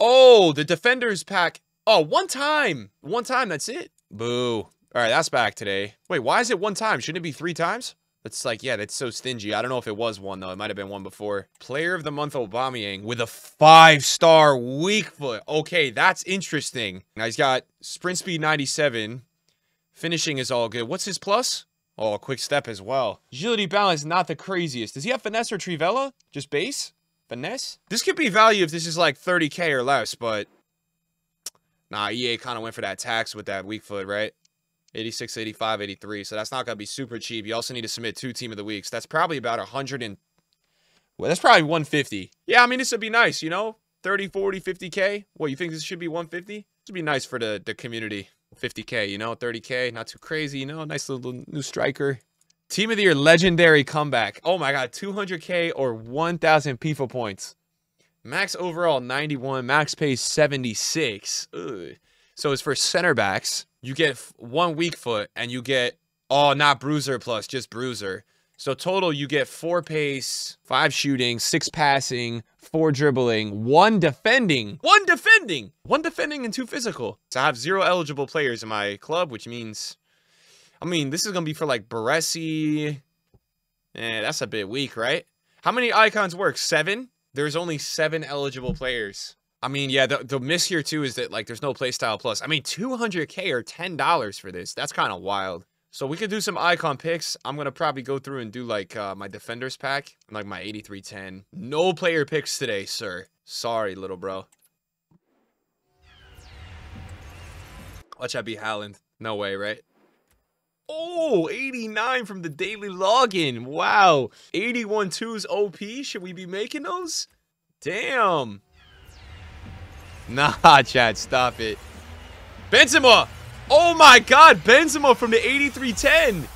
Oh, the Defenders pack. Oh, one time. One time, that's it. Boo. All right, that's back today. Wait, why is it one time? Shouldn't it be three times? That's like, yeah, that's so stingy. I don't know if it was one, though. It might have been one before. Player of the Month Aubameyang with a five-star weak foot. Okay, that's interesting. Now, he's got sprint speed 97. Finishing is all good. What's his plus? Oh, a quick step as well. Agility balance, not the craziest. Does he have finesse or Trivela? Just base? Finesse? This could be value if this is like 30k or less, but... Nah, EA kind of went for that tax with that weak foot, right? 86, 85, 83. So that's not going to be super cheap. You also need to submit two Team of the Weeks. That's probably about 100 and... Well, that's probably 150. Yeah, I mean, this would be nice, you know? 30, 40, 50k. What, you think this should be 150? This would be nice for the, the community. 50k, you know? 30k, not too crazy, you know? Nice little new striker. Team of the Year legendary comeback. Oh my god, 200k or 1,000 FIFA points. Max overall 91, max pace 76. Ugh. So it's for center backs. You get one weak foot and you get, oh, not bruiser plus, just bruiser. So total, you get four pace, five shooting, six passing, four dribbling, one defending, one defending, one defending, and two physical. So I have zero eligible players in my club, which means I mean, this is going to be for like Baresi. Eh, that's a bit weak, right? How many icons work? Seven? There's only seven eligible players. I mean, yeah, the, the miss here too is that like there's no playstyle plus. I mean, 200k or $10 for this. That's kind of wild. So we could do some icon picks. I'm going to probably go through and do like uh, my defenders pack, like my 8310. No player picks today, sir. Sorry, little bro. Watch that be Haaland. No way, right? Oh, 89 from the daily login. Wow. 81 twos OP. Should we be making those? Damn. Nah, Chad, stop it. Benzema. Oh my god, Benzema from the 8310.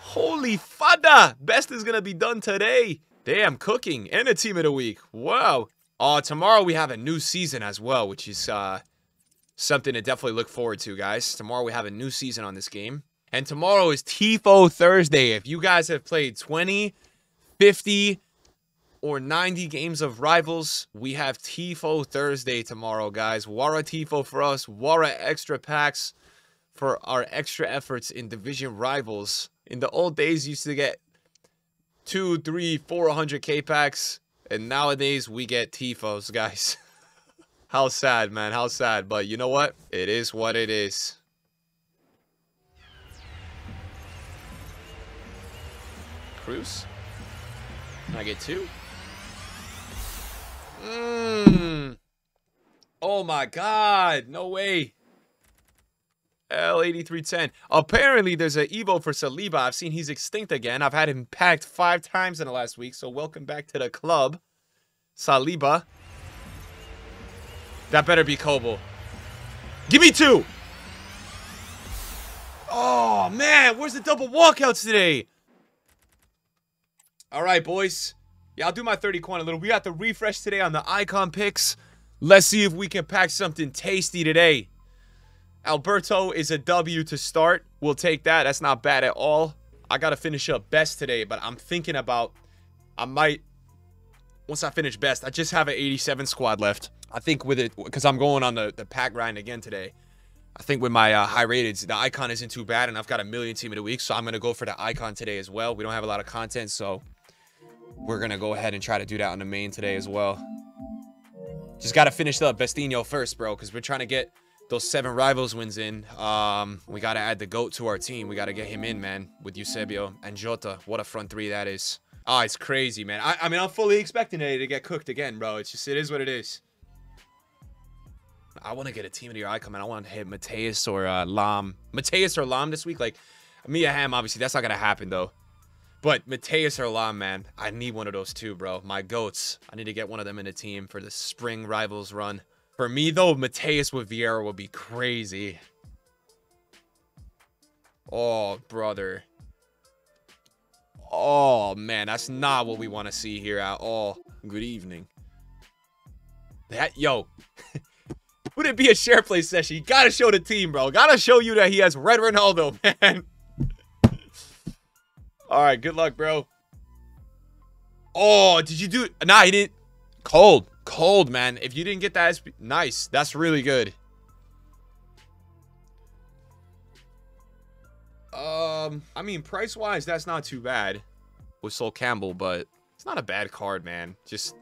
Holy fada. Best is going to be done today. Damn, cooking. And a team of the week. Wow. Uh, tomorrow we have a new season as well, which is uh, something to definitely look forward to, guys. Tomorrow we have a new season on this game. And tomorrow is TIFO Thursday. If you guys have played 20, 50, or 90 games of Rivals, we have TIFO Thursday tomorrow, guys. Wara TIFO for us, Wara extra packs for our extra efforts in Division Rivals. In the old days, you used to get two, three, four hundred K packs, and nowadays we get TIFOs, guys. How sad, man. How sad. But you know what? It is what it is. Cruz. I get two? Mmm. Oh my god. No way. L8310. Apparently, there's an Evo for Saliba. I've seen he's extinct again. I've had him packed five times in the last week, so welcome back to the club. Saliba. That better be Kobo. Give me two! Oh, man, where's the double walkouts today? All right, boys. Yeah, I'll do my 30 coin a little. We got the refresh today on the icon picks. Let's see if we can pack something tasty today. Alberto is a W to start. We'll take that. That's not bad at all. I got to finish up best today, but I'm thinking about I might once I finish best, I just have an 87 squad left. I think with it because I'm going on the the pack grind again today. I think with my uh, high rated, the icon isn't too bad, and I've got a million team of the week, so I'm gonna go for the icon today as well. We don't have a lot of content, so we're going to go ahead and try to do that on the main today as well. Just got to finish up Bestino first, bro, because we're trying to get those seven rivals wins in. Um, we got to add the GOAT to our team. We got to get him in, man, with Eusebio and Jota. What a front three that is. Oh, it's crazy, man. I, I mean, I'm fully expecting it to get cooked again, bro. It's just, it is what it is. I want to get a team of the year icon. I want to hit Matthäus or uh, Lahm. Matthäus or Lahm this week. Like, Mia Hamm, obviously, that's not going to happen, though. But Matthäus Arlam, man, I need one of those too, bro. My goats. I need to get one of them in the team for the spring rivals run. For me, though, Matthäus with Vieira will be crazy. Oh, brother. Oh, man, that's not what we want to see here at all. Good evening. That, yo. Would it be a share play session? You gotta show the team, bro. Gotta show you that he has Red Ronaldo, man. All right, good luck, bro. Oh, did you do it? Nah, he didn't. Cold. Cold, man. If you didn't get that, SP nice. That's really good. Um, I mean, price-wise, that's not too bad with Sol Campbell, but it's not a bad card, man. Just,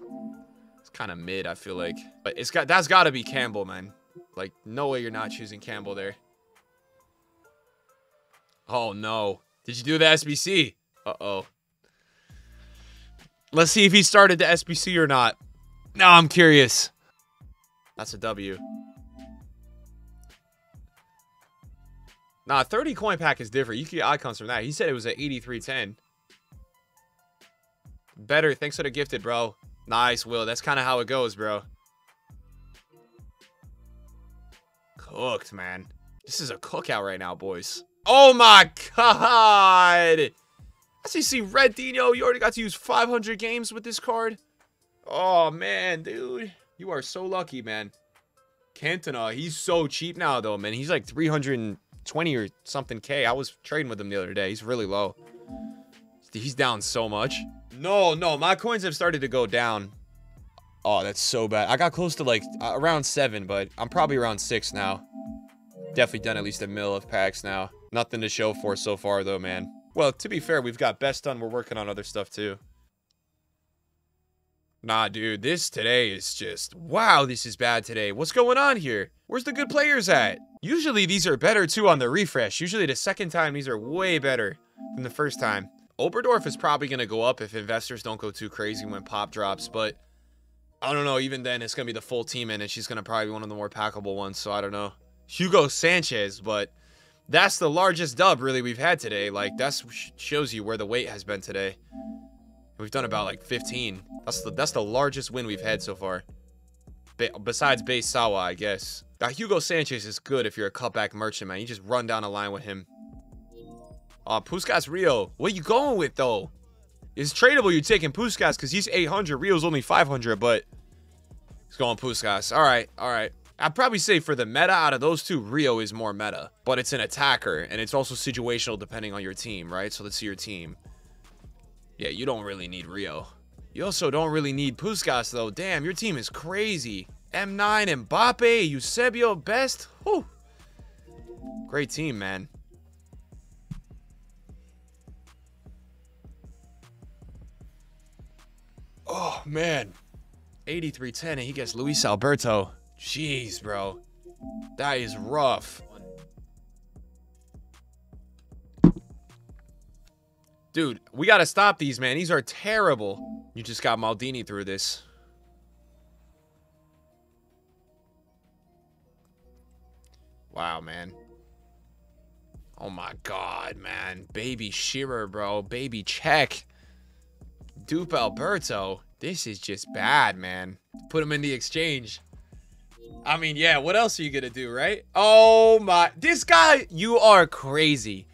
it's kind of mid, I feel like. But it's got, that's got to be Campbell, man. Like, no way you're not choosing Campbell there. Oh, no. Did you do the SBC? Uh-oh. Let's see if he started the SBC or not. Now I'm curious. That's a W. Nah, 30 coin pack is different. You can get icons from that. He said it was at 8310. Better. Thanks for the gifted, bro. Nice, Will. That's kind of how it goes, bro. Cooked, man. This is a cookout right now, boys. Oh my god! SEC Red Dino, you already got to use 500 games with this card? Oh, man, dude. You are so lucky, man. Cantona, he's so cheap now, though, man. He's like 320 or something K. I was trading with him the other day. He's really low. He's down so much. No, no, my coins have started to go down. Oh, that's so bad. I got close to like uh, around seven, but I'm probably around six now. Definitely done at least a mill of packs now. Nothing to show for so far, though, man. Well, to be fair, we've got best done. We're working on other stuff, too. Nah, dude, this today is just, wow, this is bad today. What's going on here? Where's the good players at? Usually these are better too on the refresh. Usually the second time these are way better than the first time. Oberdorf is probably going to go up if investors don't go too crazy when pop drops, but I don't know. Even then, it's going to be the full team in, and she's going to probably be one of the more packable ones, so I don't know. Hugo Sanchez, but that's the largest dub, really, we've had today. Like, that shows you where the weight has been today. We've done about like 15. That's the that's the largest win we've had so far. Be besides base Sawa, I guess. Now, Hugo Sanchez is good if you're a cutback merchant, man. You just run down a line with him. Uh, Puskas Rio. What are you going with, though? It's tradable you're taking Puskas because he's 800. Rio's only 500, but he's going Puskas. All right, all right. I'd probably say for the meta out of those two, Rio is more meta. But it's an attacker, and it's also situational depending on your team, right? So let's see your team. Yeah, you don't really need Rio. You also don't really need Puskas, though. Damn, your team is crazy. M9, Mbappe, Eusebio, Best. Whew. Great team, man. Oh, man. 83-10, and he gets Luis Alberto. Jeez, bro. That is rough. Dude, we got to stop these, man. These are terrible. You just got Maldini through this. Wow, man. Oh my god, man. Baby Shearer, bro. Baby Check. Dupe Alberto. This is just bad, man. Put him in the exchange. I mean, yeah, what else are you gonna do, right? Oh my, this guy, you are crazy.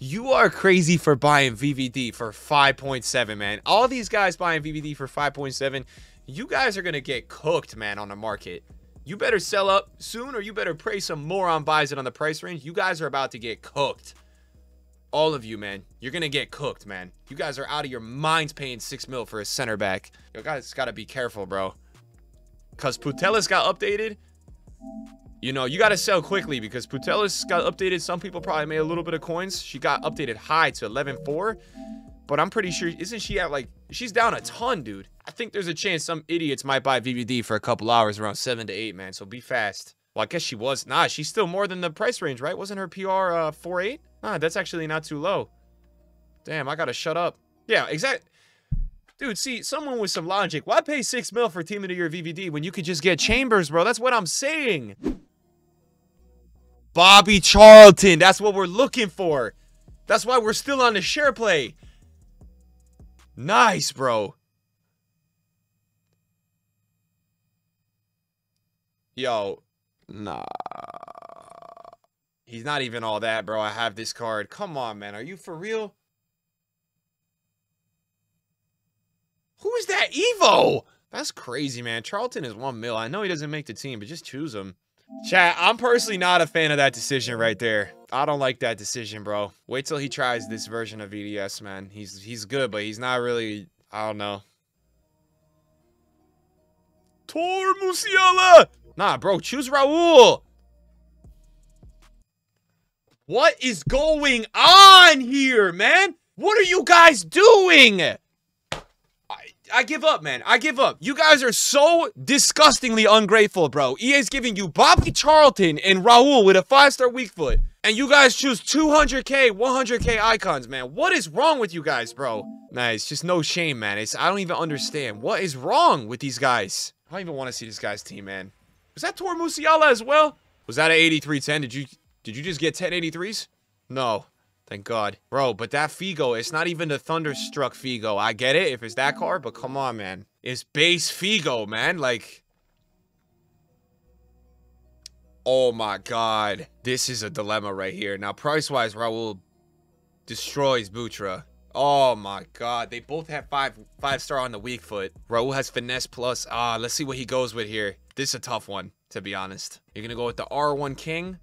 You are crazy for buying VVD for 5.7, man. All these guys buying VVD for 5.7, you guys are to get cooked, man, on the market. You better sell up soon or you better pray some moron buys it on the price range. You guys are about to get cooked. All of you, man. You're to get cooked, man. You guys are out of your minds paying 6 mil for a center back. You guys got to be careful, bro. Because Putellas got updated you know, you got to sell quickly because Putellas got updated. Some people probably made a little bit of coins. She got updated high to 11.4. But I'm pretty sure, isn't she at like, she's down a ton, dude. I think there's a chance some idiots might buy VVD for a couple hours around 7 to 8, man. So be fast. Well, I guess she was. Nah, she's still more than the price range, right? Wasn't her PR uh, 4.8? Nah, that's actually not too low. Damn, I got to shut up. Yeah, exactly. Dude, see, someone with some logic. Why pay 6 mil for Team of the Year VVD when you could just get Chambers, bro? That's what I'm saying. Bobby Charlton. That's what we're looking for. That's why we're still on the share play. Nice, bro. Yo, nah. He's not even all that, bro. I have this card. Come on, man. Are you for real? Who is that Evo? That's crazy, man. Charlton is one mil. I know he doesn't make the team, but just choose him. Chat, I'm personally not a fan of that decision right there. I don't like that decision, bro. Wait till he tries this version of EDS, man. He's he's good, but he's not really, I don't know. Tor Musiala. Nah, bro, choose Raul. What is going on here, man? What are you guys doing? I, give up, man. I give up. You guys are so disgustingly ungrateful, bro. EA's giving you Bobby Charlton and Raul with a five-star weak foot. And you guys choose 200k, 100k icons, man. What is wrong with you guys, bro? Nah, it's just no shame, man. It's I don't even understand. What is wrong with these guys? I don't even want to see this guy's team, man. Was that Tor Musiala as well? Was that an 8310? Did you did you just get 1083s? No. Thank God. Bro, but that Figo, it's not even the Thunderstruck Figo. I get it if it's that car, but come on, man. It's base Figo, man. Like... Oh my God. This is a dilemma right here. Now, price-wise, Raul destroys Futre. Oh my God. They both have five five star on the weak foot. Raul has finesse plus. Ah, let's see what he goes with here. This is a tough one, to be honest. You're to go with the R1 King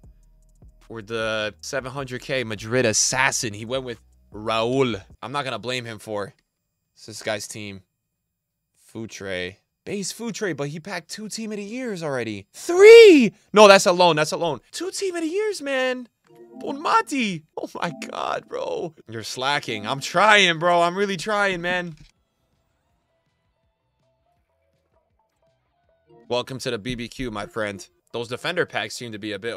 or the 700k Madrid assassin. He went with Raul. I'm not going to blame him for. This guy's team. Futre. Base Futre, but he packed two team of the years already. Three! No, that's a loan. That's a loan. Two team of the years, man. Bonmati. Oh my god, bro. You're slacking. I'm trying, bro. I'm really trying, man. Welcome to the BBQ, my friend. Those defender packs seem to be a bit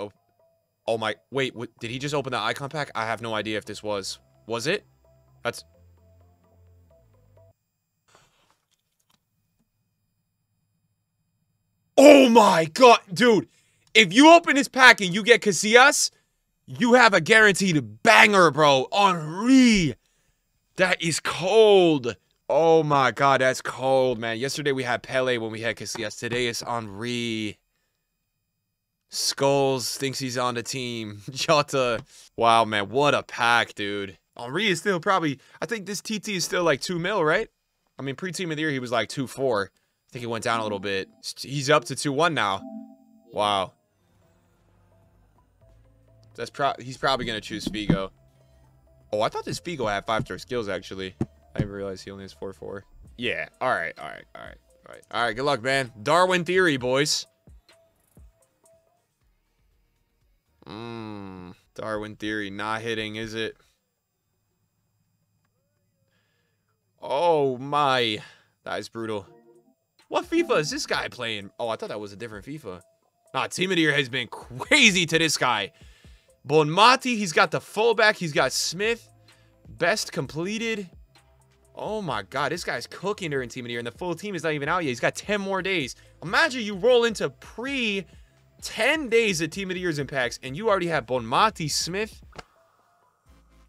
Oh my, wait, what, did he just open the icon pack? I have no idea if this was. Was it? That's... Oh my god, dude. If you open this pack and you get Casillas, you have a guaranteed banger, bro. Henry. That is cold. Oh my god, that's cold, man. Yesterday we had Pele when we had Casillas. Today it's Henry. Skulls thinks he's on the team. Jota. Wow, man. What a pack, dude. Henry is still probably... I think this TT is still like 2 mil, right? I mean, pre-team of the year, he was like 2-4. I think he went down a little bit. He's up to 2-1 now. Wow. That's pro He's probably going to choose Figo. Oh, I thought this Figo had 5-star skills, actually. I didn't realize he only has 4-4. Yeah. All right. All right. All right. All right. All right. Good luck, man. Darwin Theory, boys. Mmm. Darwin Theory not hitting, is it? Oh my. That is brutal. What FIFA is this guy playing? Oh, I thought that was a different FIFA. Nah, Team of the Year has been crazy to this guy. Bonmati, he's got the fullback. He's got Smith. Best completed. Oh my god, this guy's cooking during Team of the Year, and the full team is not even out yet. He's got 10 more days. Imagine you roll into pre 10 days of Team of the Year's impacts, and you already have Bonmati Smith.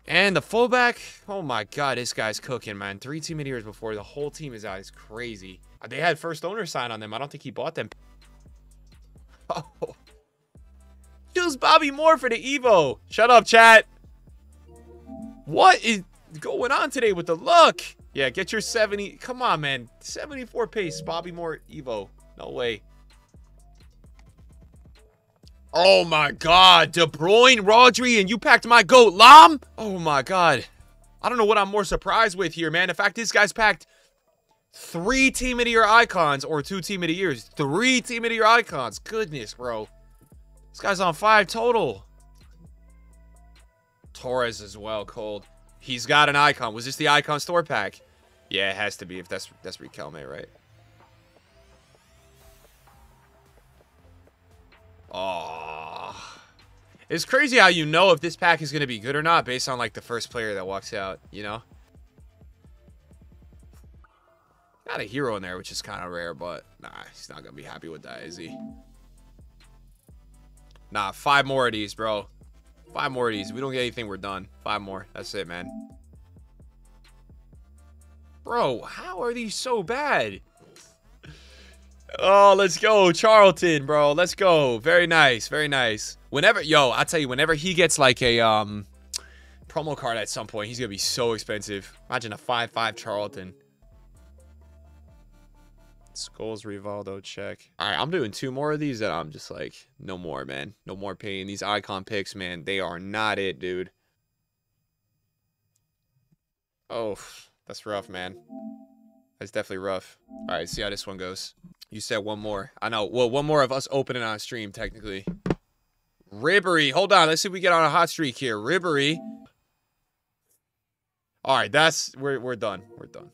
And the fullback, oh my god, this guy's cooking, man. Three Team of the Years before the whole team is out. It's crazy. They had first owner sign on them. I don't think he bought them. Oh. Choose Bobby Moore for the Evo. Shut up, chat. What is going on today with the look? Yeah, get your 70. Come on, man. 74 pace, Bobby Moore Evo. No way. Oh my god, De Bruyne, Rodri, and you packed my goat, Lahm? Oh my god. I don't know what I'm more surprised with here, man. The fact this guy's packed three Team of the Year icons or two Team of the Years. Three Team of the Year icons. Goodness, bro. This guy's on five total. Torres as well, cold. He's got an icon. Was this the icon store pack? Yeah, it has to be if that's that's Riquelme, right? Oh. It's crazy how you know if this pack is going to be good or not based on, like, the first player that walks out, you know? Got a hero in there, which is kind of rare, but nah, he's not going to be happy with that, is he? Nah, five more of these, bro. Five more of these. If we don't get anything, we're done. Five more. That's it, man. Bro, how are these so bad? Oh, let's go. Charlton, bro. Let's go. Very nice. Very nice. Whenever, yo, i tell you, whenever he gets like a um promo card at some point, he's to be so expensive. Imagine a 5-5 Charlton. Skulls Rivaldo check. All right, I'm doing two more of these and I'm just like, no more, man. No more pain. These icon picks, man, they are not it, dude. Oh, that's rough, man. That's definitely rough. All right, see how this one goes. You said one more. I know. Well, one more of us opening on stream, technically. Ribéry. Hold on. Let's see if we get on a hot streak here. Ribéry. All right, that's we're we're done. We're done.